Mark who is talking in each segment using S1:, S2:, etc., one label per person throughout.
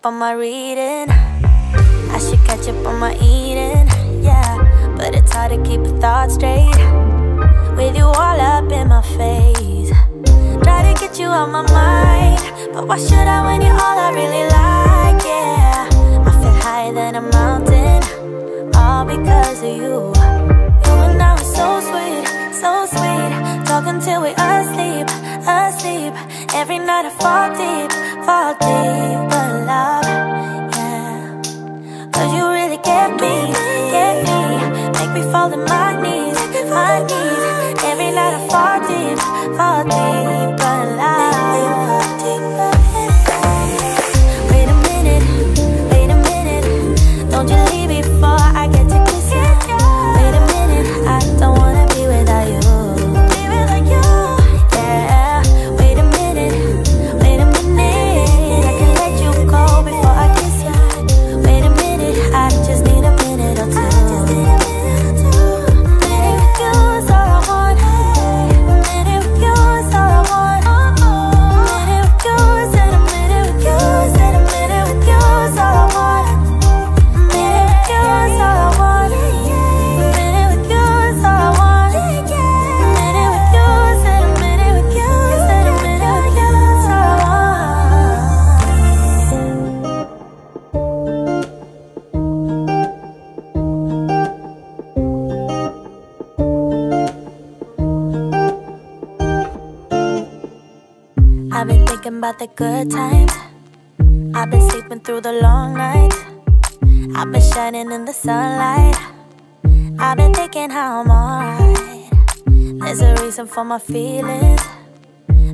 S1: up on my reading. I should catch up on my eating. Yeah, but it's hard to keep a thought straight with you all up in my face. Try to get you out my mind, but why should I when you're all I really like? Yeah, I feel higher than a mountain, all because of you. You and I were so sweet, so sweet, talking till we asleep, asleep. Every night I fall deep, fall deep, but love, yeah. Cause you really get me, get me, make me fall to my knees, my knees. Every night I fall deep, fall deep, about the good times. I've been sleeping through the long nights. I've been shining in the sunlight. I've been thinking how I'm alright. There's a reason for my feelings.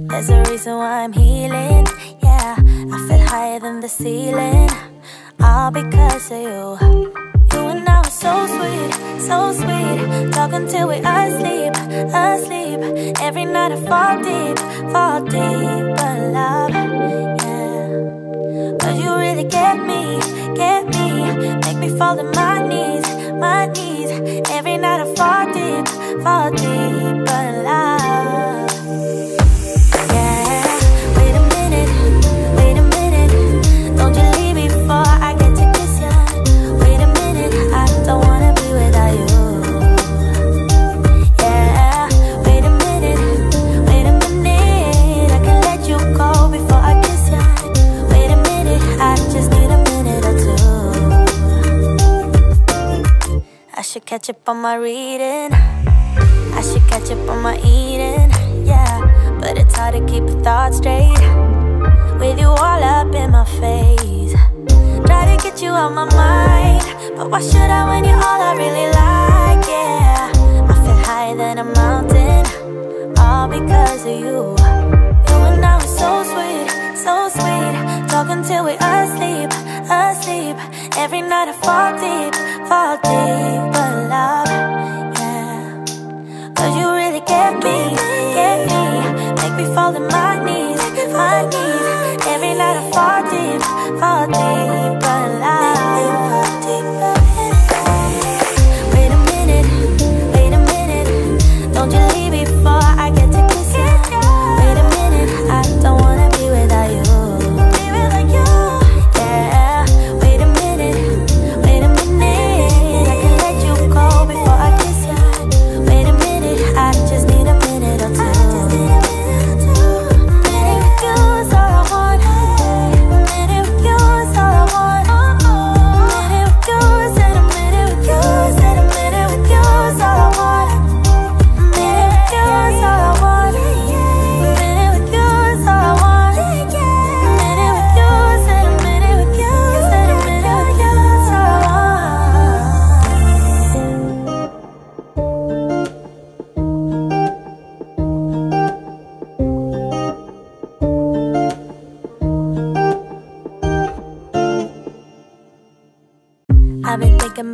S1: There's a reason why I'm healing. Yeah, I feel higher than the ceiling. All because of you. And I were so sweet, so sweet. Talking till we asleep, asleep. Every night I fall deep, fall deep. But love, yeah. Cause you really get me, get me. Make me fall to my knees, my knees. Every night I fall deep, fall deep. But love, up on my reading. I should catch up on my eating. Yeah, but it's hard to keep a thought straight with you all up in my face. Try to get you out my mind, but why should I when you're all I really like? Yeah, I feel higher than a mountain, all because of you. You and I were so sweet, so sweet, talking till we asleep, asleep. Every night I fall deep,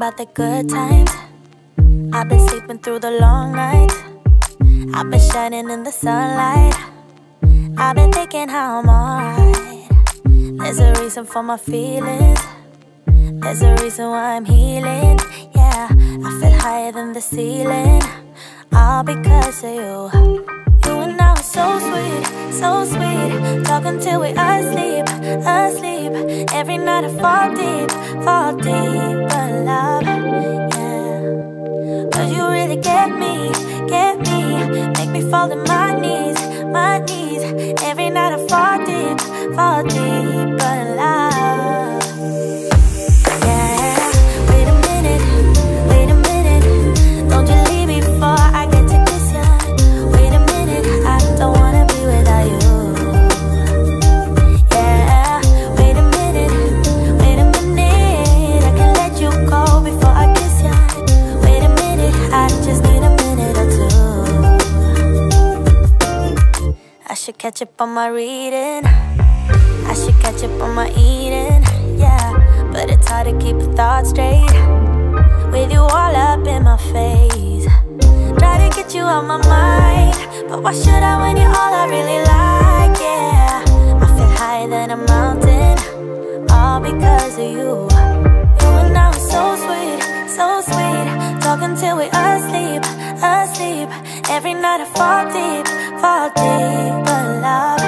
S1: about the good times. I've been sleeping through the long nights. I've been shining in the sunlight. I've been thinking how I'm alright. There's a reason for my feelings. There's a reason why I'm healing. Yeah, I feel higher than the ceiling. All because of you. You and I were so sweet, so sweet. Talking till we asleep, asleep. Every night I fall deep, fall deep. But love, yeah. Cause you really get me, get me. Make me fall to my knees, my knees. Every night I fall deep, fall deep. I should catch up on my reading. I should catch up on my eating. Yeah, but it's hard to keep a thought straight with you all up in my face. Try to get you out my mind, but why should I when you're all I really like? Yeah, I feel higher than a mountain, all because of you. You and I are so sweet, so sweet. Talking till we asleep, asleep. Every night I fall deep, fall deep, but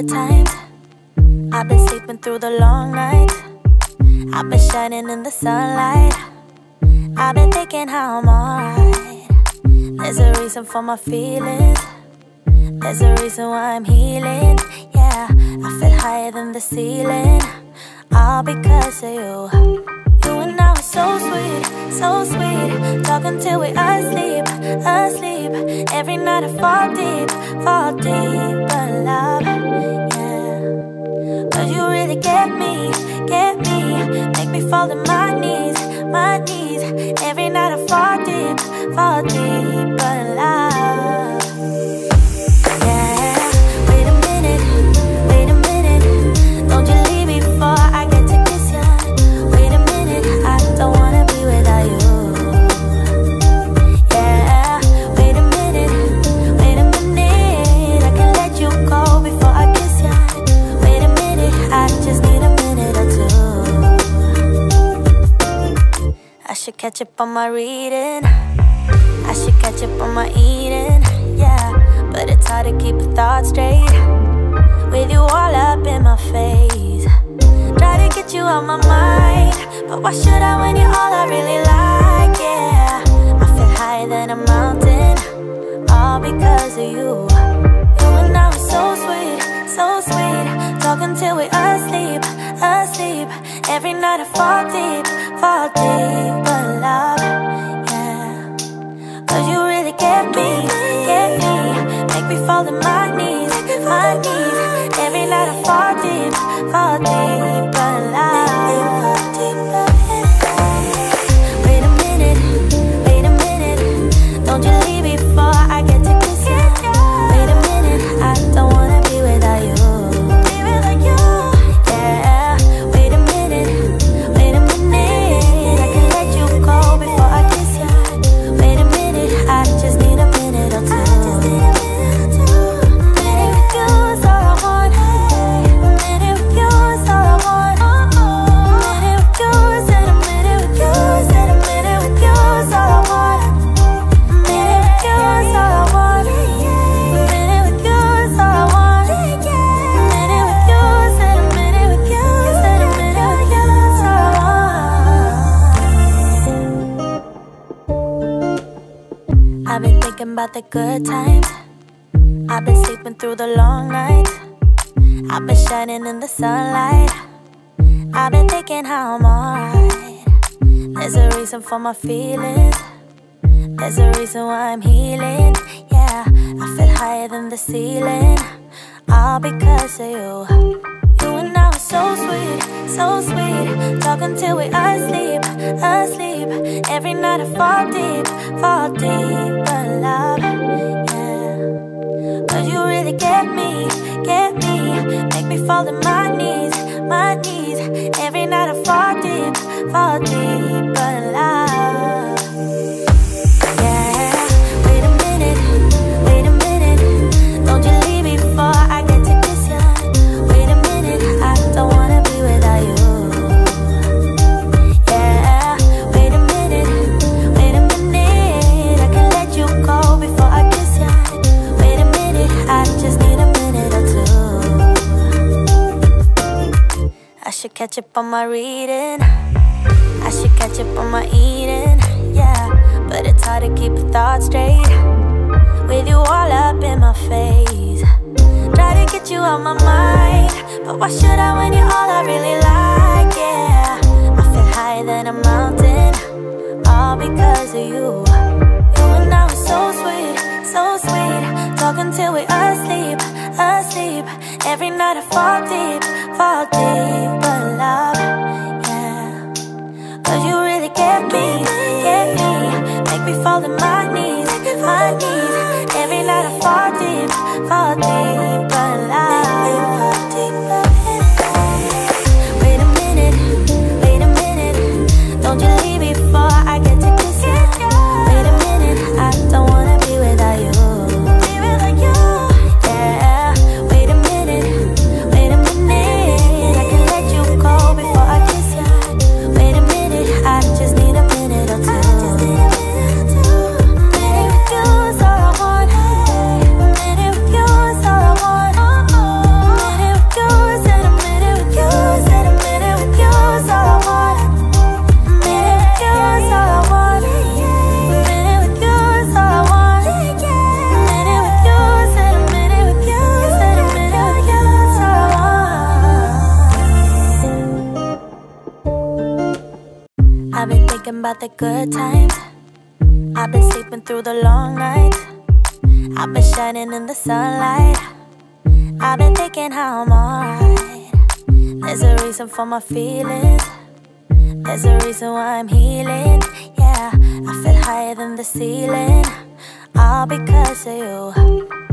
S1: good times. I've been sleeping through the long nights. I've been shining in the sunlight. I've been thinking how I'm alright. There's a reason for my feelings. There's a reason why I'm healing. Yeah, I feel higher than the ceiling. All because of you. And I are so sweet, so sweet. Talking till we asleep, asleep. Every night I fall deep, fall deep. But love, yeah. Cause you really get me, get me. Make me fall to my knees, my knees. Every night I fall deep, fall deep. But love. On my reading. I should catch up on my eating, yeah. But it's hard to keep a thought straight with you all up in my face. Try to get you out my mind, but why should I when you're all I really like? Yeah, I feel higher than a mountain, all because of you. You and I are so sweet, so sweet. Talking till we asleep, asleep. Every night I fall deep, fall deep, love, you really get me, get me. Make me fall to my knees, my knees. Every night I fall deep, fall deep about the good times. I've been sleeping through the long nights. I've been shining in the sunlight. I've been thinking how I'm alright. There's a reason for my feelings. There's a reason why I'm healing. Yeah, I feel higher than the ceiling. All because of you. So sweet, so sweet. Talking till we asleep, asleep. Every night I fall deep, fall deep. But love, yeah. Cause you really get me, get me. Make me fall to my knees, my knees. Every night I fall deep, fall deep. I should catch up on my reading. I should catch up on my eating. Yeah, but it's hard to keep a thought straight with you all up in my face. Try to get you out my mind, but why should I when you're all I really like? Yeah, I feel higher than a mountain, all because of you. You and I were so sweet, so sweet, talking till we asleep, asleep. Every night I fall deep, fall deep, but love, yeah. Cause you really get me, get me. Make me fall to my knees, my knees. Every night I fall deep, fall deep the good times. I've been sleeping through the long nights. I've been shining in the sunlight. I've been thinking how I'm alright. There's a reason for my feelings. There's a reason why I'm healing. Yeah, I feel higher than the ceiling. All because of you.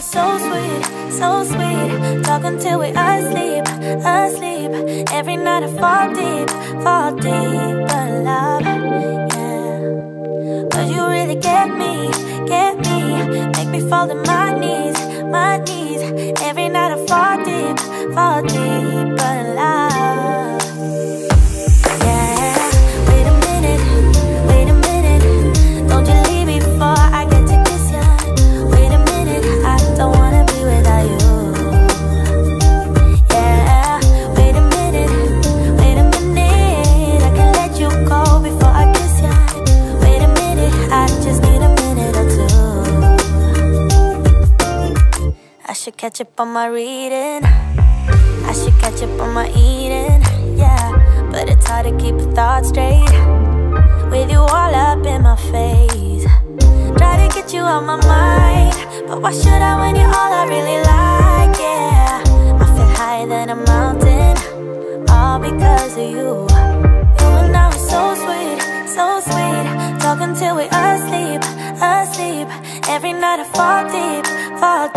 S1: So sweet, so sweet. Talking till we asleep, asleep. Every night I fall deep, fall deep. But love, yeah. Cause you really get me, get me. Make me fall to my knees, my knees. Every night I fall deep, fall deep. But love. Catch up on my reading. I should catch up on my eating, yeah. But it's hard to keep a thought straight with you all up in my face. Try to get you out my mind, but why should I when you're all I really like? Yeah, I feel higher than a mountain, all because of you. You and I were so sweet, so sweet, talking till we asleep, asleep. Every night I fall deep, fall deep,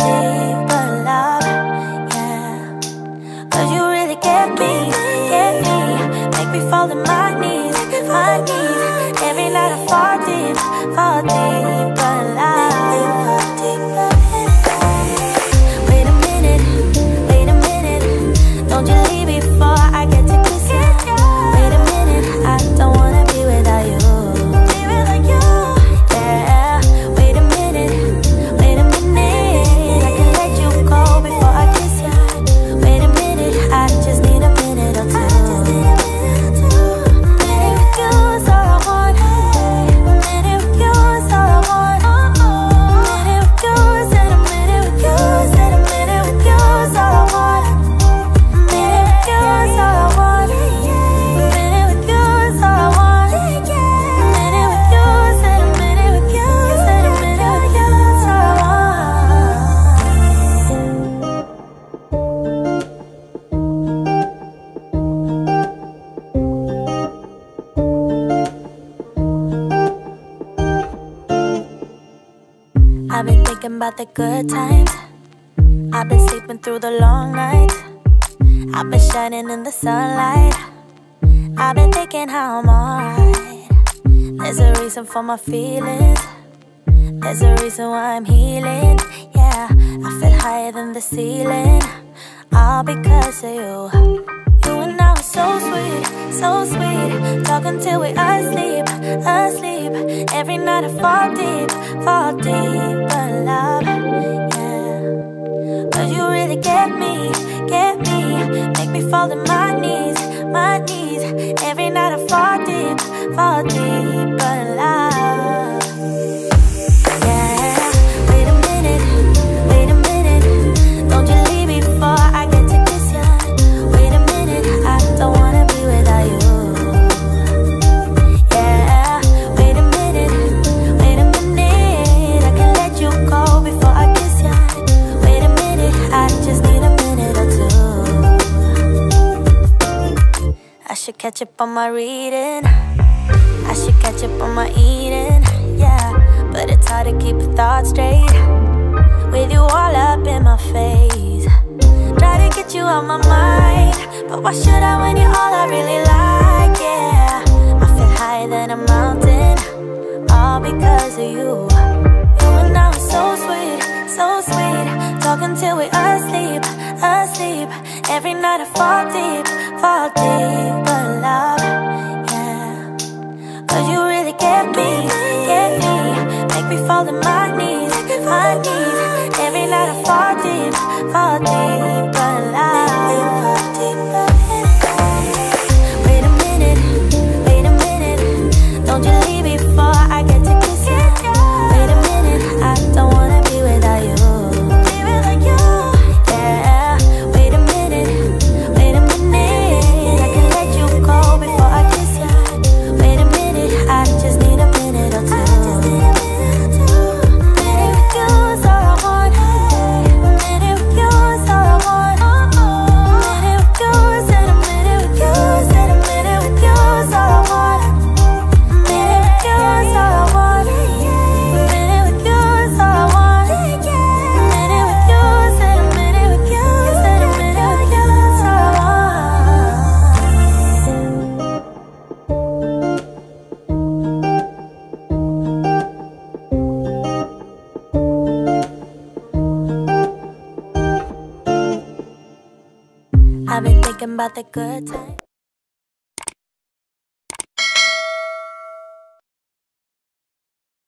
S1: about the good times. I've been sleeping through the long nights. I've been shining in the sunlight. I've been thinking how I'm alright. There's a reason for my feelings. There's a reason why I'm healing. Yeah, I feel higher than the ceiling. All because of you. So sweet, so sweet. Talking till we asleep, asleep. Every night I fall deep, fall deep. But love, yeah. Cause you really get me, get me. Make me fall to my knees, my knees. Every night I fall deep, fall deep. Should catch up on my reading. I should catch up on my eating. Yeah, but it's hard to keep a thought straight with you all up in my face. Try to get you out my mind, but why should I when you're all I really like? Yeah, I feel higher than a mountain, all because of you. You and I were so sweet, so sweet, talking till we asleep, asleep. Every night I fall deep, fall deep, love, yeah. Cause you really get me, get me Make me fall to my knees, the good times.